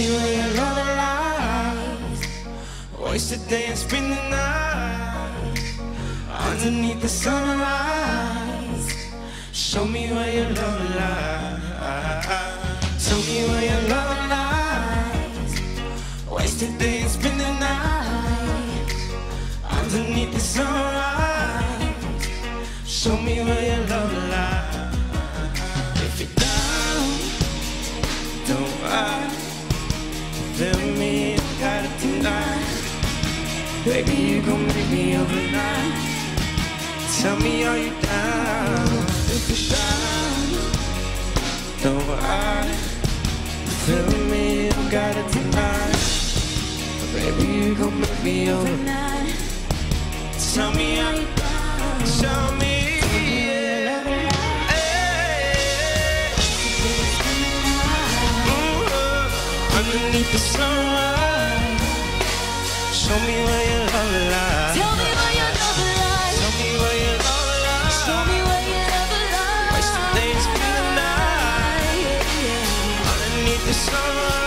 me where your love lies. Waste a day and spend the night underneath the sunrise. Show me where your love lies. Tell me where your love lies. Waste a day and spend the night underneath the sunrise. Show me where your love lies. Baby, you gon' make me overnight. Tell me, are you down? If you're down, don't lie. Feel me, I got it tonight. Baby, you gon' make me overnight. Tell me, are you down? Tell me. underneath the sunrise. Show me It's alright.